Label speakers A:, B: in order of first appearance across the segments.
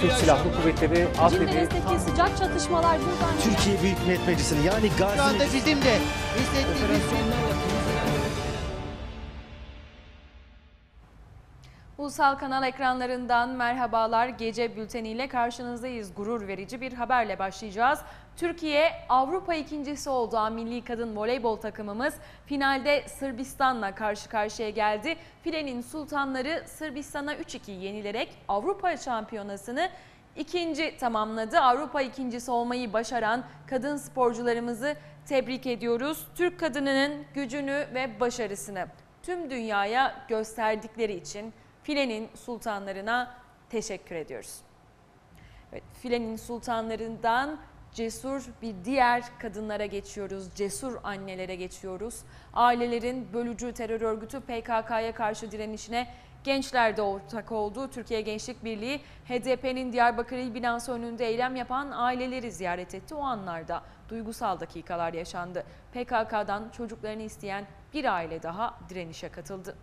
A: Türk Silahlı Kuvvetleri
B: Cindeniz'deki sıcak çatışmalar buradan
C: Türkiye Büyük Millet Meclisi'nin yani
D: Şu anda
C: Gazi
D: bizim de hissettiğimiz
E: Ulusal kanal ekranlarından merhabalar. Gece bülteniyle karşınızdayız. Gurur verici bir haberle başlayacağız. Türkiye Avrupa ikincisi oldu. Milli kadın voleybol takımımız finalde Sırbistan'la karşı karşıya geldi. Filenin sultanları Sırbistan'a 3-2 yenilerek Avrupa şampiyonasını ikinci tamamladı. Avrupa ikincisi olmayı başaran kadın sporcularımızı tebrik ediyoruz. Türk kadınının gücünü ve başarısını tüm dünyaya gösterdikleri için filenin sultanlarına teşekkür ediyoruz. Evet, filenin sultanlarından cesur bir diğer kadınlara geçiyoruz. Cesur annelere geçiyoruz. Ailelerin bölücü terör örgütü PKK'ya karşı direnişine gençler de ortak oldu. Türkiye Gençlik Birliği HDP'nin Diyarbakır İl binası önünde eylem yapan aileleri ziyaret etti. O anlarda duygusal dakikalar yaşandı. PKK'dan çocuklarını isteyen bir aile daha direnişe katıldı.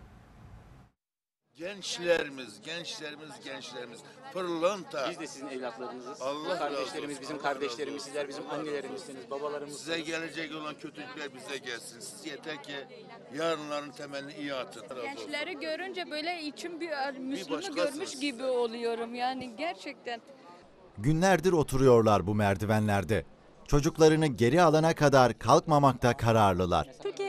F: Gençlerimiz, gençlerimiz, gençlerimiz. Pırlanta.
A: Biz de sizin evlatlarınızız.
F: Allah
A: kardeşlerimiz bizim
F: Allah
A: kardeşlerimiz,
F: razı
A: sizler bizim annelerimizsiniz, babalarımızsınız.
F: Size gelecek olan kötülükler bize gelsin. Siz yeter ki yarınların temelini iyi atın.
G: Gençleri görünce böyle içim bir Müslüm'ü
F: başkasınız.
G: görmüş gibi oluyorum yani gerçekten.
H: Günlerdir oturuyorlar bu merdivenlerde. Çocuklarını geri alana kadar kalkmamakta kararlılar.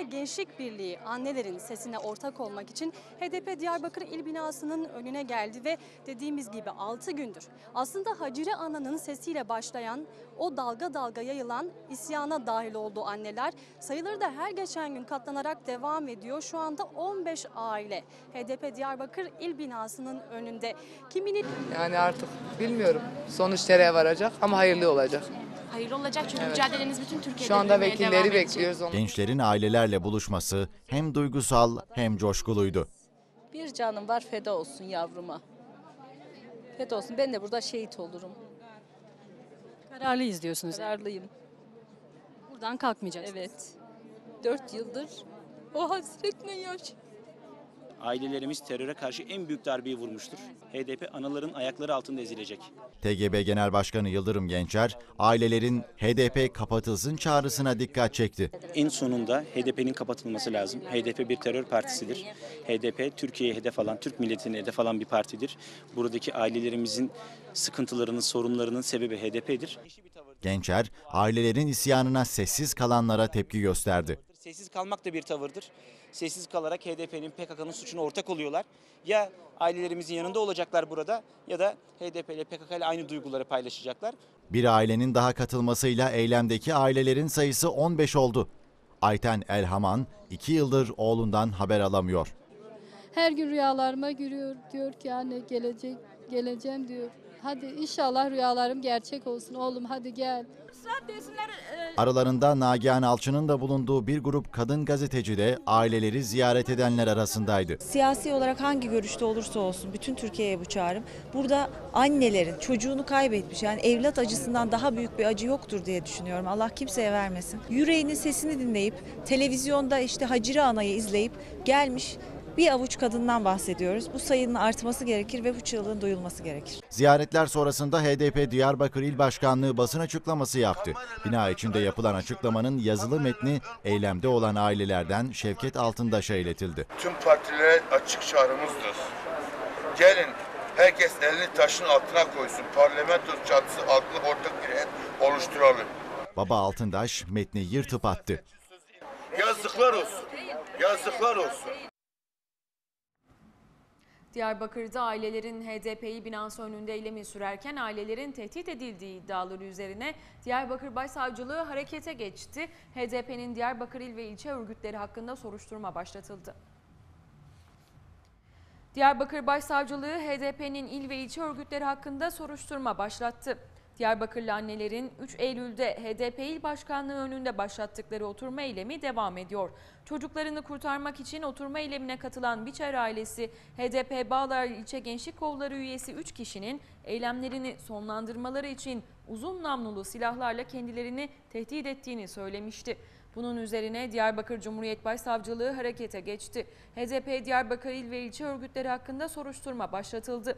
B: Gençlik Birliği annelerin sesine ortak olmak için HDP Diyarbakır İl binasının önüne geldi ve dediğimiz gibi 6 gündür aslında Hacire Ana'nın sesiyle başlayan o dalga dalga yayılan isyana dahil oldu anneler. Sayıları da her geçen gün katlanarak devam ediyor. Şu anda 15 aile HDP Diyarbakır İl binasının önünde. Kiminin
I: Yani artık bilmiyorum sonuç nereye varacak ama hayırlı olacak.
J: Hayırlı olacak çünkü mücadeleniz bütün Türkiye'de
I: Şu anda
J: büyümeye devam
I: vekilleri
J: edecek.
I: bekliyoruz. Onu.
H: Gençlerin ailelerle buluşması hem duygusal hem coşkuluydu.
K: Bir canım var feda olsun yavruma. Feda olsun ben de burada şehit olurum.
B: kararlıyız diyorsunuz.
K: Kararlıyım.
B: Buradan kalkmayacağız.
K: Evet. Dört yıldır o hasretle yaş.
A: Ailelerimiz teröre karşı en büyük darbeyi vurmuştur. HDP anaların ayakları altında ezilecek.
H: TGB Genel Başkanı Yıldırım Gençer, ailelerin HDP kapatılsın çağrısına dikkat çekti.
A: En sonunda HDP'nin kapatılması lazım. HDP bir terör partisidir. HDP Türkiye'ye hedef alan, Türk milletine hedef alan bir partidir. Buradaki ailelerimizin sıkıntılarının, sorunlarının sebebi HDP'dir.
H: Gençer, ailelerin isyanına sessiz kalanlara tepki gösterdi.
A: Sessiz kalmak da bir tavırdır. Sessiz kalarak HDP'nin, PKK'nın suçuna ortak oluyorlar. Ya ailelerimizin yanında olacaklar burada ya da HDP ile PKK ile aynı duyguları paylaşacaklar.
H: Bir ailenin daha katılmasıyla eylemdeki ailelerin sayısı 15 oldu. Ayten Elhaman 2 yıldır oğlundan haber alamıyor.
K: Her gün rüyalarıma giriyor diyor ki anne gelecek geleceğim diyor. Hadi inşallah rüyalarım gerçek olsun oğlum hadi gel.
H: Aralarında Nagihan Alçı'nın da bulunduğu bir grup kadın gazeteci de aileleri ziyaret edenler arasındaydı.
L: Siyasi olarak hangi görüşte olursa olsun bütün Türkiye'ye bu çağrım. Burada annelerin çocuğunu kaybetmiş yani evlat acısından daha büyük bir acı yoktur diye düşünüyorum. Allah kimseye vermesin. Yüreğinin sesini dinleyip televizyonda işte Hacire Ana'yı izleyip gelmiş bir avuç kadından bahsediyoruz. Bu sayının artması gerekir ve bu çığlığın duyulması gerekir.
H: Ziyaretler sonrasında HDP Diyarbakır İl Başkanlığı basın açıklaması yaptı. Bina içinde yapılan açıklamanın yazılı metni eylemde olan ailelerden Şevket Altındaş'a iletildi.
F: Tüm partilere açık çağrımızdır. Gelin herkes elini taşın altına koysun. Parlamento çatısı altında ortak bir el oluşturalım.
H: Baba Altındaş metni yırtıp attı.
F: Yazıklar olsun. Yazıklar olsun.
E: Diyarbakır'da ailelerin HDP'yi binası önünde eylemi sürerken ailelerin tehdit edildiği iddiaları üzerine Diyarbakır Başsavcılığı harekete geçti. HDP'nin Diyarbakır il ve ilçe örgütleri hakkında soruşturma başlatıldı. Diyarbakır Başsavcılığı HDP'nin il ve ilçe örgütleri hakkında soruşturma başlattı. Diyarbakırlı annelerin 3 Eylül'de HDP İl Başkanlığı önünde başlattıkları oturma eylemi devam ediyor. Çocuklarını kurtarmak için oturma eylemine katılan Biçer ailesi HDP Bağlar İlçe Gençlik Kolları üyesi 3 kişinin eylemlerini sonlandırmaları için uzun namlulu silahlarla kendilerini tehdit ettiğini söylemişti. Bunun üzerine Diyarbakır Cumhuriyet Başsavcılığı harekete geçti. HDP Diyarbakır İl ve ilçe örgütleri hakkında soruşturma başlatıldı.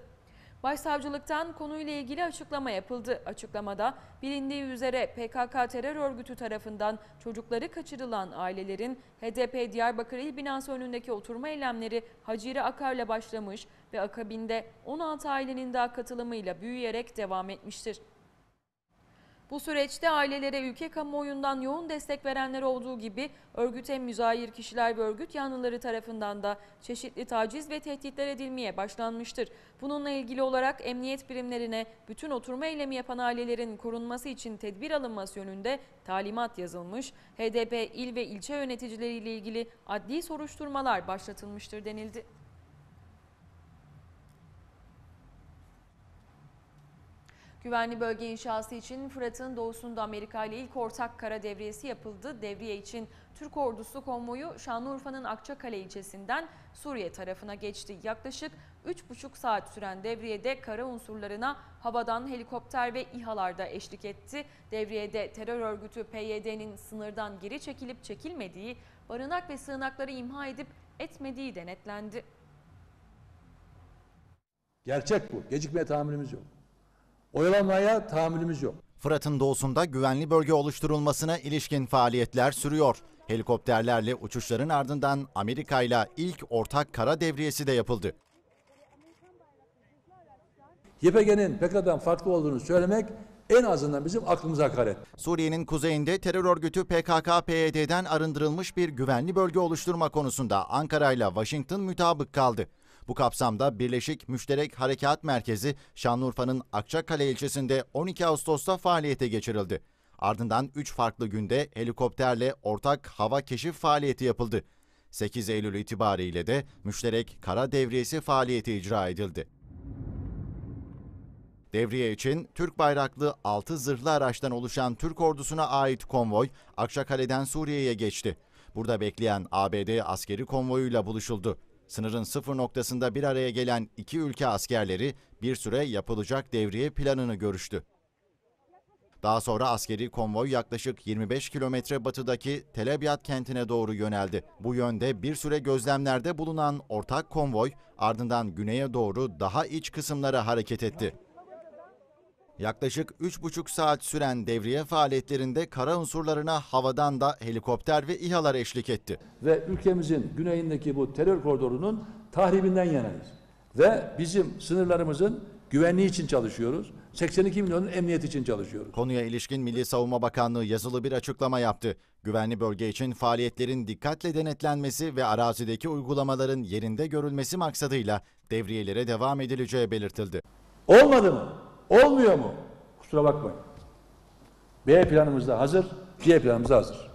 E: Başsavcılıktan konuyla ilgili açıklama yapıldı. Açıklamada bilindiği üzere PKK terör örgütü tarafından çocukları kaçırılan ailelerin HDP Diyarbakır İl Binası önündeki oturma eylemleri Hacire Akar'la başlamış ve akabinde 16 ailenin daha katılımıyla büyüyerek devam etmiştir. Bu süreçte ailelere ülke kamuoyundan yoğun destek verenler olduğu gibi örgüte müzayir kişiler ve örgüt yanlıları tarafından da çeşitli taciz ve tehditler edilmeye başlanmıştır. Bununla ilgili olarak emniyet birimlerine bütün oturma eylemi yapan ailelerin korunması için tedbir alınması yönünde talimat yazılmış. HDP il ve ilçe yöneticileriyle ilgili adli soruşturmalar başlatılmıştır denildi. Güvenli bölge inşası için Fırat'ın doğusunda Amerika ile ilk ortak kara devriyesi yapıldı. Devriye için Türk ordusu konvoyu Şanlıurfa'nın Akçakale ilçesinden Suriye tarafına geçti. Yaklaşık 3,5 saat süren devriyede kara unsurlarına havadan helikopter ve İHA'lar da eşlik etti. Devriyede terör örgütü PYD'nin sınırdan geri çekilip çekilmediği, barınak ve sığınakları imha edip etmediği denetlendi.
M: Gerçek bu. Gecikmeye tahammülümüz yok. Oyalanmaya tahammülümüz yok.
H: Fırat'ın doğusunda güvenli bölge oluşturulmasına ilişkin faaliyetler sürüyor. Helikopterlerle uçuşların ardından Amerika ile ilk ortak kara devriyesi de yapıldı.
M: YPG'nin PKK'dan farklı olduğunu söylemek en azından bizim aklımıza hakaret.
H: Suriye'nin kuzeyinde terör örgütü PKK-PYD'den arındırılmış bir güvenli bölge oluşturma konusunda Ankara ile Washington mütabık kaldı. Bu kapsamda Birleşik Müşterek Harekat Merkezi Şanlıurfa'nın Akçakale ilçesinde 12 Ağustos'ta faaliyete geçirildi. Ardından 3 farklı günde helikopterle ortak hava keşif faaliyeti yapıldı. 8 Eylül itibariyle de müşterek kara devriyesi faaliyeti icra edildi. Devriye için Türk bayraklı 6 zırhlı araçtan oluşan Türk ordusuna ait konvoy Akçakale'den Suriye'ye geçti. Burada bekleyen ABD askeri konvoyuyla buluşuldu. Sınırın sıfır noktasında bir araya gelen iki ülke askerleri bir süre yapılacak devriye planını görüştü. Daha sonra askeri konvoy yaklaşık 25 kilometre batıdaki Tel kentine doğru yöneldi. Bu yönde bir süre gözlemlerde bulunan ortak konvoy ardından güneye doğru daha iç kısımlara hareket etti. Yaklaşık 3,5 saat süren devriye faaliyetlerinde kara unsurlarına havadan da helikopter ve İHA'lar eşlik etti.
M: Ve ülkemizin güneyindeki bu terör koridorunun tahribinden yanayız. Ve bizim sınırlarımızın güvenliği için çalışıyoruz. 82 milyonun emniyet için çalışıyoruz.
H: Konuya ilişkin Milli Savunma Bakanlığı yazılı bir açıklama yaptı. Güvenli bölge için faaliyetlerin dikkatle denetlenmesi ve arazideki uygulamaların yerinde görülmesi maksadıyla devriyelere devam edileceği belirtildi.
M: Olmadı mı? Olmuyor mu? Kusura bakmayın. B planımız da hazır, C planımız da hazır.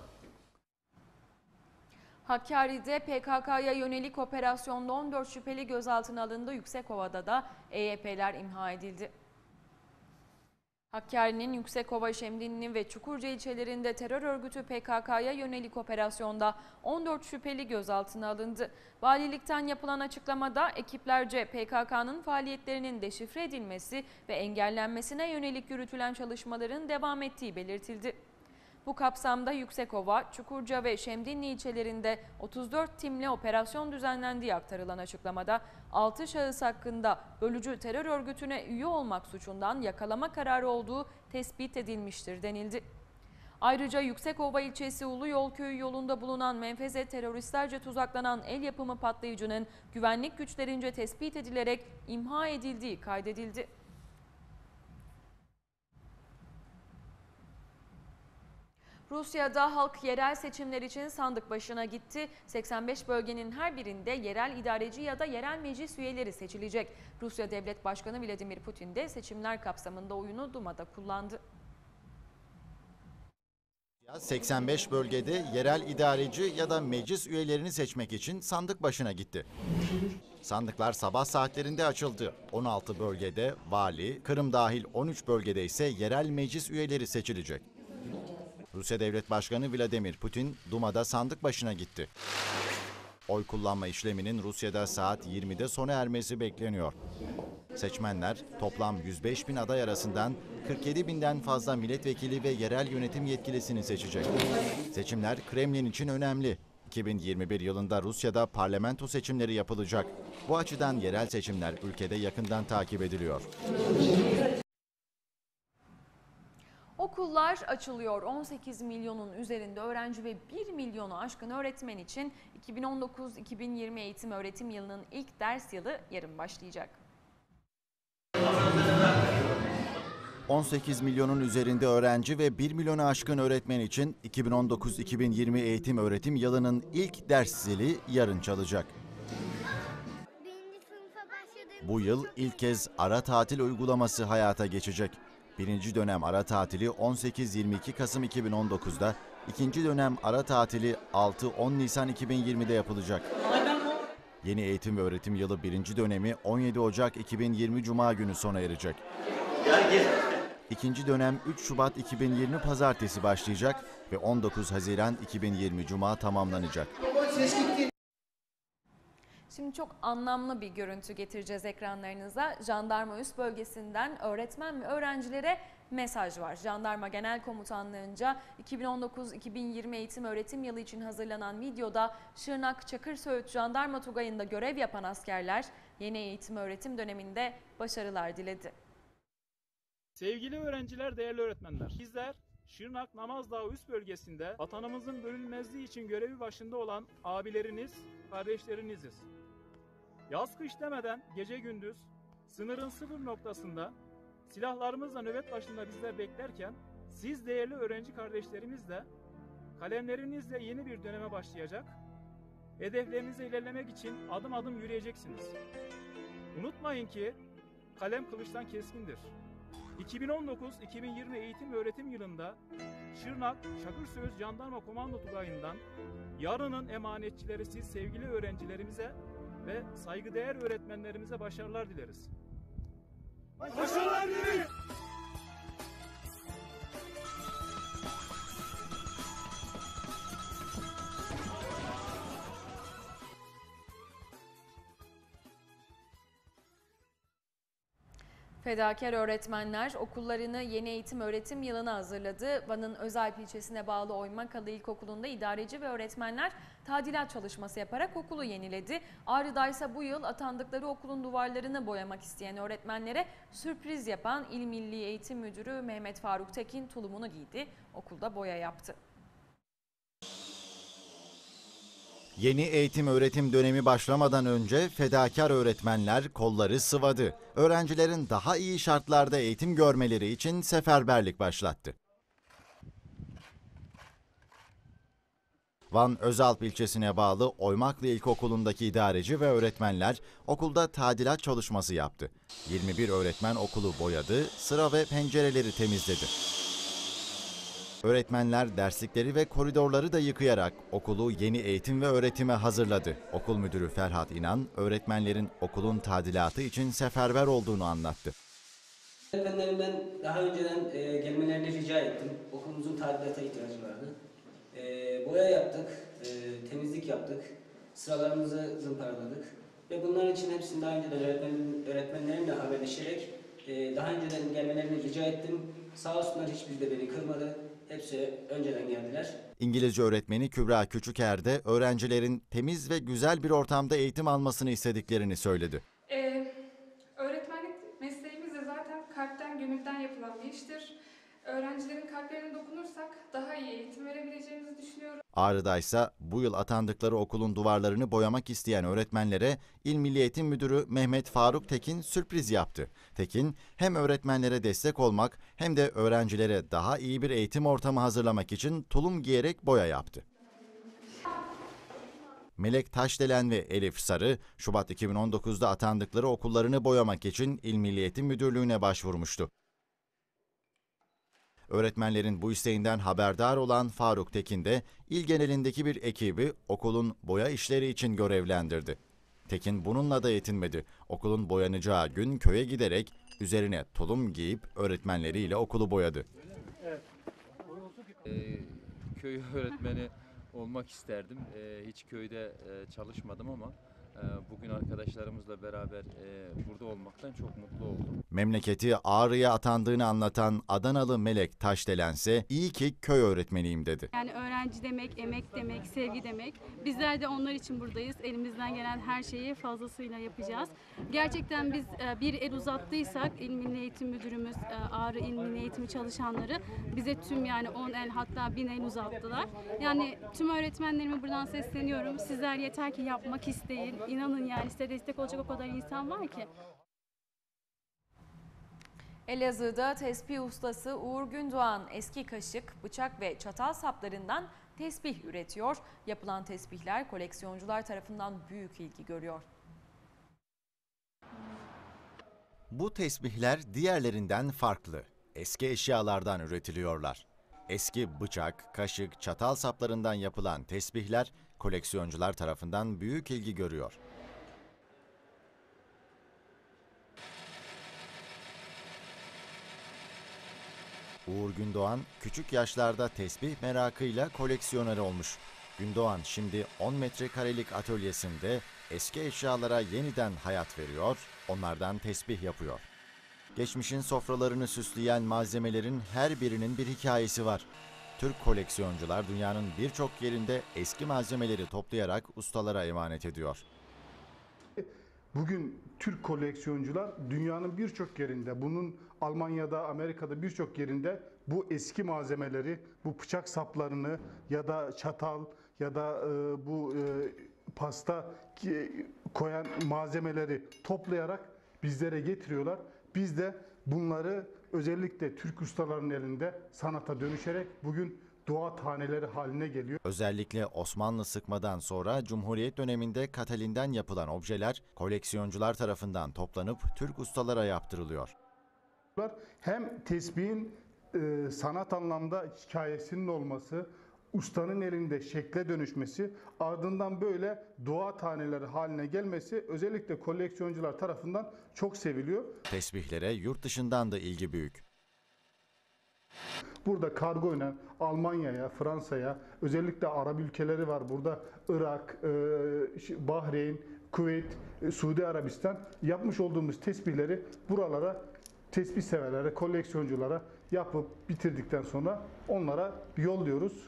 E: Hakkari'de PKK'ya yönelik operasyonda 14 şüpheli gözaltına alındı. Yüksekova'da da EYP'ler imha edildi. Hakkari'nin Yüksekova, Şemdinli ve Çukurca ilçelerinde terör örgütü PKK'ya yönelik operasyonda 14 şüpheli gözaltına alındı. Valilikten yapılan açıklamada ekiplerce PKK'nın faaliyetlerinin deşifre edilmesi ve engellenmesine yönelik yürütülen çalışmaların devam ettiği belirtildi. Bu kapsamda Yüksekova, Çukurca ve Şemdinli ilçelerinde 34 timli operasyon düzenlendiği aktarılan açıklamada 6 şahıs hakkında bölücü terör örgütüne üye olmak suçundan yakalama kararı olduğu tespit edilmiştir denildi. Ayrıca Yüksekova ilçesi Ulu Yol Köyü yolunda bulunan menfeze teröristlerce tuzaklanan el yapımı patlayıcının güvenlik güçlerince tespit edilerek imha edildiği kaydedildi. Rusya'da halk yerel seçimler için sandık başına gitti. 85 bölgenin her birinde yerel idareci ya da yerel meclis üyeleri seçilecek. Rusya Devlet Başkanı Vladimir Putin de seçimler kapsamında oyunu Duma'da kullandı.
H: 85 bölgede yerel idareci ya da meclis üyelerini seçmek için sandık başına gitti. Sandıklar sabah saatlerinde açıldı. 16 bölgede vali, Kırım dahil 13 bölgede ise yerel meclis üyeleri seçilecek. Rusya Devlet Başkanı Vladimir Putin Duma'da sandık başına gitti. Oy kullanma işleminin Rusya'da saat 20'de sona ermesi bekleniyor. Seçmenler toplam 105 bin aday arasından 47 binden fazla milletvekili ve yerel yönetim yetkilisini seçecek. Seçimler Kremlin için önemli. 2021 yılında Rusya'da parlamento seçimleri yapılacak. Bu açıdan yerel seçimler ülkede yakından takip ediliyor.
E: Okullar açılıyor. 18 milyonun üzerinde öğrenci ve 1 milyonu aşkın öğretmen için 2019-2020 eğitim öğretim yılının ilk ders yılı yarın başlayacak.
H: 18 milyonun üzerinde öğrenci ve 1 milyonu aşkın öğretmen için 2019-2020 eğitim öğretim yılının ilk ders zili yarın çalacak. Bu yıl ilk kez ara tatil uygulaması hayata geçecek. Birinci dönem ara tatili 18-22 Kasım 2019'da, ikinci dönem ara tatili 6-10 Nisan 2020'de yapılacak. Yeni eğitim ve öğretim yılı birinci dönemi 17 Ocak 2020 Cuma günü sona erecek. İkinci dönem 3 Şubat 2020 Pazartesi başlayacak ve 19 Haziran 2020 Cuma tamamlanacak.
E: Şimdi çok anlamlı bir görüntü getireceğiz ekranlarınıza. Jandarma üst bölgesinden öğretmen ve öğrencilere mesaj var. Jandarma Genel Komutanlığı'nca 2019-2020 eğitim öğretim yılı için hazırlanan videoda Şırnak Çakırsöğüt Jandarma Tugayı'nda görev yapan askerler yeni eğitim öğretim döneminde başarılar diledi.
N: Sevgili öğrenciler, değerli öğretmenler. Bizler Şırnak Namazdağ üst bölgesinde vatanımızın bölünmezliği için görevi başında olan abileriniz, kardeşleriniziz. Yaz kış demeden gece gündüz sınırın sıfır noktasında silahlarımızla nöbet başında bizler beklerken siz değerli öğrenci kardeşlerimizle kalemlerinizle yeni bir döneme başlayacak. Hedeflerinize ilerlemek için adım adım yürüyeceksiniz. Unutmayın ki kalem kılıçtan keskindir. 2019-2020 eğitim ve öğretim yılında Şırnak Şakırsöz Jandarma Komando Tugayı'ndan yarının emanetçileri siz sevgili öğrencilerimize ve saygıdeğer öğretmenlerimize başarılar dileriz. Başarılar dileriz.
E: Fedakar öğretmenler okullarını yeni eğitim öğretim yılına hazırladı. Van'ın Özalp ilçesine bağlı Oymakalı İlkokulu'nda idareci ve öğretmenler tadilat çalışması yaparak okulu yeniledi. Ağrı'da ise bu yıl atandıkları okulun duvarlarını boyamak isteyen öğretmenlere sürpriz yapan İl Milli Eğitim Müdürü Mehmet Faruk Tekin tulumunu giydi. Okulda boya yaptı.
H: Yeni eğitim öğretim dönemi başlamadan önce fedakar öğretmenler kolları sıvadı. Öğrencilerin daha iyi şartlarda eğitim görmeleri için seferberlik başlattı. Van Özalp ilçesine bağlı Oymaklı İlkokulu'ndaki idareci ve öğretmenler okulda tadilat çalışması yaptı. 21 öğretmen okulu boyadı, sıra ve pencereleri temizledi. Öğretmenler derslikleri ve koridorları da yıkayarak okulu yeni eğitim ve öğretime hazırladı. Okul müdürü Ferhat İnan, öğretmenlerin okulun tadilatı için seferber olduğunu anlattı.
O: Öğretmenlerimden daha önceden e, gelmelerini rica ettim. Okulumuzun tadilata ihtiyacı vardı. E, boya yaptık, e, temizlik yaptık, sıralarımızı zımparaladık. Ve bunların için hepsini daha önceden öğretmen, öğretmenlerimle haberleşerek e, daha önceden gelmelerini rica ettim. Sağ olsunlar hiçbir de beni kırmadı. Hepsi önceden geldiler.
H: İngilizce öğretmeni Kübra Küçüker de öğrencilerin temiz ve güzel bir ortamda eğitim almasını istediklerini söyledi.
P: Ee, öğretmenlik mesleğimiz de zaten kalpten, gönülden yapılan bir iştir. Öğrencilerin kalplerine dokunursak daha iyi eğitim verebileceğimizi düşünüyorum.
H: Ağrı'da ise bu yıl atandıkları okulun duvarlarını boyamak isteyen öğretmenlere İl Milli Eğitim Müdürü Mehmet Faruk Tekin sürpriz yaptı. Tekin hem öğretmenlere destek olmak hem de öğrencilere daha iyi bir eğitim ortamı hazırlamak için tulum giyerek boya yaptı. Melek Taşdelen ve Elif Sarı, Şubat 2019'da atandıkları okullarını boyamak için İl Milli Eğitim Müdürlüğü'ne başvurmuştu. Öğretmenlerin bu isteğinden haberdar olan Faruk Tekin de il genelindeki bir ekibi okulun boya işleri için görevlendirdi. Tekin bununla da yetinmedi. Okulun boyanacağı gün köye giderek üzerine tulum giyip öğretmenleriyle okulu boyadı.
Q: Ee, köy öğretmeni olmak isterdim. Ee, hiç köyde e, çalışmadım ama
R: Bugün arkadaşlarımızla beraber e, burada olmaktan çok mutlu oldum.
H: Memleketi Ağrı'ya atandığını anlatan Adanalı Melek Taşdelense iyi ki köy öğretmeniyim dedi.
S: Yani öğrenci demek, emek demek, sevgi demek. Bizler de onlar için buradayız. Elimizden gelen her şeyi fazlasıyla yapacağız. Gerçekten biz e, bir el uzattıysak İl Milli Eğitim Müdürümüz, e, Ağrı İl Milli Eğitimi çalışanları bize tüm yani 10 el hatta 1000 el uzattılar. Yani tüm öğretmenlerime buradan sesleniyorum. Sizler yeter ki yapmak isteyin. İnanın yani size destek olacak o kadar insan var ki.
E: Elazığ'da tespih ustası Uğur Gündoğan eski kaşık, bıçak ve çatal saplarından tesbih üretiyor. Yapılan tesbihler koleksiyoncular tarafından büyük ilgi görüyor.
H: Bu tesbihler diğerlerinden farklı. Eski eşyalardan üretiliyorlar. Eski bıçak, kaşık, çatal saplarından yapılan tesbihler koleksiyoncular tarafından büyük ilgi görüyor. Uğur Gündoğan küçük yaşlarda tesbih merakıyla koleksiyoner olmuş. Gündoğan şimdi 10 metrekarelik atölyesinde eski eşyalara yeniden hayat veriyor, onlardan tesbih yapıyor. Geçmişin sofralarını süsleyen malzemelerin her birinin bir hikayesi var. Türk koleksiyoncular dünyanın birçok yerinde eski malzemeleri toplayarak ustalara emanet ediyor.
T: Bugün Türk koleksiyoncular dünyanın birçok yerinde, bunun Almanya'da, Amerika'da birçok yerinde bu eski malzemeleri, bu bıçak saplarını ya da çatal ya da e, bu e, pasta koyan malzemeleri toplayarak bizlere getiriyorlar. Biz de bunları özellikle Türk ustaların elinde sanata dönüşerek bugün dua taneleri haline geliyor.
H: Özellikle Osmanlı sıkmadan sonra Cumhuriyet döneminde Katalin'den yapılan objeler koleksiyoncular tarafından toplanıp Türk ustalara yaptırılıyor.
T: Hem tesbihin e, sanat anlamda hikayesinin olması, ustanın elinde şekle dönüşmesi, ardından böyle dua taneleri haline gelmesi özellikle koleksiyoncular tarafından çok seviliyor.
H: Tesbihlere yurt dışından da ilgi büyük.
T: Burada kargo ile Almanya'ya, Fransa'ya, özellikle Arap ülkeleri var. Burada Irak, e, Bahreyn, Kuveyt, e, Suudi Arabistan yapmış olduğumuz tesbihleri buralara tesbih severlere, koleksiyonculara yapıp bitirdikten sonra onlara yolluyoruz.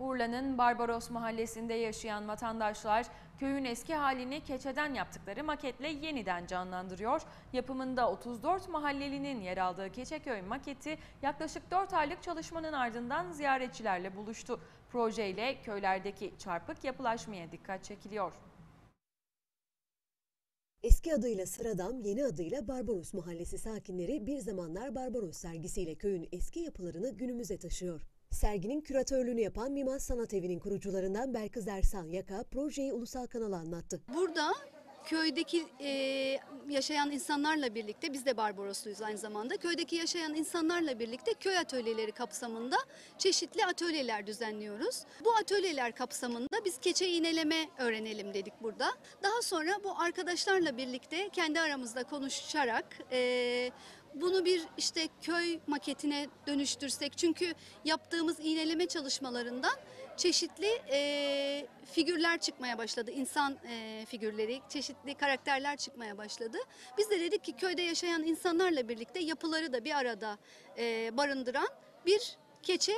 E: Urla'nın Barbaros mahallesinde yaşayan vatandaşlar köyün eski halini keçeden yaptıkları maketle yeniden canlandırıyor. Yapımında 34 mahallelinin yer aldığı Keçeköy maketi yaklaşık 4 aylık çalışmanın ardından ziyaretçilerle buluştu. Projeyle köylerdeki çarpık yapılaşmaya dikkat çekiliyor.
U: Eski adıyla Sıradam, yeni adıyla Barbaros Mahallesi sakinleri bir zamanlar Barbaros sergisiyle köyün eski yapılarını günümüze taşıyor. Serginin küratörlüğünü yapan Mimar Sanat Evi'nin kurucularından Belkıs Ersan Yaka projeyi ulusal kanala anlattı.
V: Burada köydeki e, yaşayan insanlarla birlikte biz de Barbarosluyuz aynı zamanda. Köydeki yaşayan insanlarla birlikte köy atölyeleri kapsamında çeşitli atölyeler düzenliyoruz. Bu atölyeler kapsamında biz keçe iğneleme öğrenelim dedik burada. Daha sonra bu arkadaşlarla birlikte kendi aramızda konuşarak e, bunu bir işte köy maketine dönüştürsek çünkü yaptığımız iğneleme çalışmalarından çeşitli e, figürler çıkmaya başladı. İnsan e, figürleri, çeşitli karakterler çıkmaya başladı. Biz de dedik ki köyde yaşayan insanlarla birlikte yapıları da bir arada e, barındıran bir keçe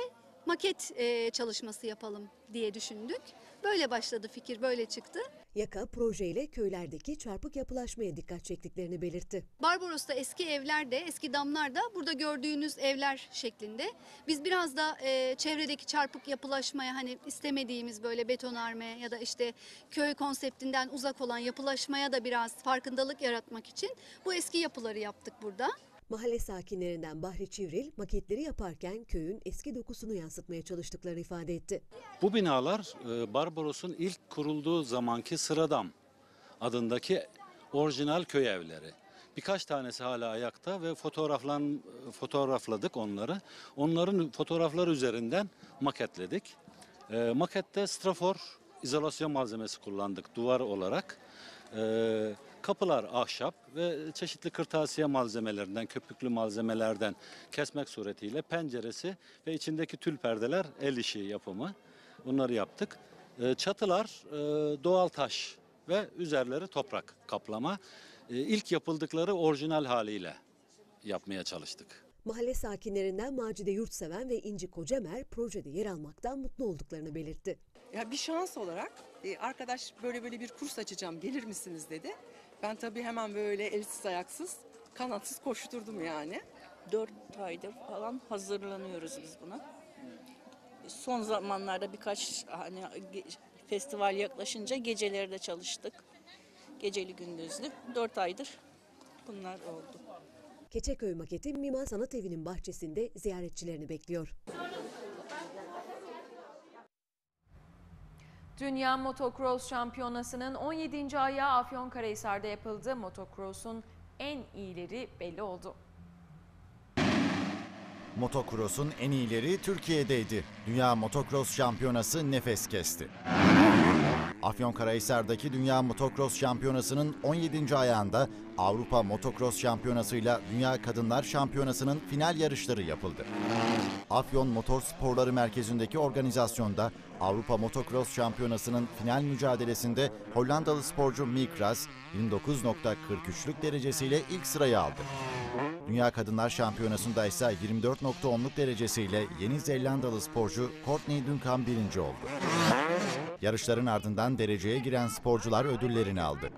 V: maket e, çalışması yapalım diye düşündük. Böyle başladı fikir, böyle çıktı.
U: Yaka projeyle köylerdeki çarpık yapılaşmaya dikkat çektiklerini belirtti.
V: Barbaros'ta eski evler de, eski damlar da burada gördüğünüz evler şeklinde. Biz biraz da e, çevredeki çarpık yapılaşmaya hani istemediğimiz böyle betonarme ya da işte köy konseptinden uzak olan yapılaşmaya da biraz farkındalık yaratmak için bu eski yapıları yaptık burada.
U: Mahalle sakinlerinden Bahri Çivril maketleri yaparken köyün eski dokusunu yansıtmaya çalıştıklarını ifade etti.
W: Bu binalar e, Barbaros'un ilk kurulduğu zamanki Sıradam adındaki orijinal köy evleri. Birkaç tanesi hala ayakta ve fotoğraflan fotoğrafladık onları. Onların fotoğrafları üzerinden maketledik. E, makette strafor izolasyon malzemesi kullandık duvar olarak. E, kapılar ahşap ve çeşitli kırtasiye malzemelerinden, köpüklü malzemelerden kesmek suretiyle penceresi ve içindeki tül perdeler el işi yapımı. Bunları yaptık. E, çatılar e, doğal taş ve üzerleri toprak kaplama. E, ilk yapıldıkları orijinal haliyle yapmaya çalıştık.
U: Mahalle sakinlerinden Macide Yurtseven ve İnci Kocamer projede yer almaktan mutlu olduklarını belirtti.
X: Ya bir şans olarak e, arkadaş böyle böyle bir kurs açacağım gelir misiniz dedi. Ben tabii hemen böyle elsiz ayaksız kanatsız koşturdum yani.
Y: Dört aydır falan hazırlanıyoruz biz buna. Son zamanlarda birkaç hani festival yaklaşınca geceleri de çalıştık. Geceli gündüzlü. Dört aydır bunlar oldu.
U: Keçeköy maketi Mimar Sanat Evi'nin bahçesinde ziyaretçilerini bekliyor.
E: Dünya Motocross Şampiyonası'nın 17. ayağı Afyonkarahisar'da yapıldı. Motocross'un en iyileri belli oldu.
H: Motocross'un en iyileri Türkiye'deydi. Dünya Motocross Şampiyonası nefes kesti. Afyonkarahisar'daki Dünya Motocross Şampiyonası'nın 17. ayağında Avrupa Motocross Şampiyonası'yla Dünya Kadınlar Şampiyonası'nın final yarışları yapıldı. Afyon Motor Sporları Merkezi'ndeki organizasyonda Avrupa Motocross Şampiyonası'nın final mücadelesinde Hollandalı sporcu Mikras 29.43'lük derecesiyle ilk sırayı aldı. Dünya Kadınlar Şampiyonası'nda ise 24.10'luk derecesiyle Yeni Zelandalı sporcu Courtney Duncan birinci oldu. Yarışların ardından dereceye giren sporcular ödüllerini aldı.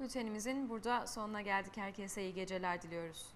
E: Bültenimizin burada sonuna geldik. Herkese iyi geceler diliyoruz.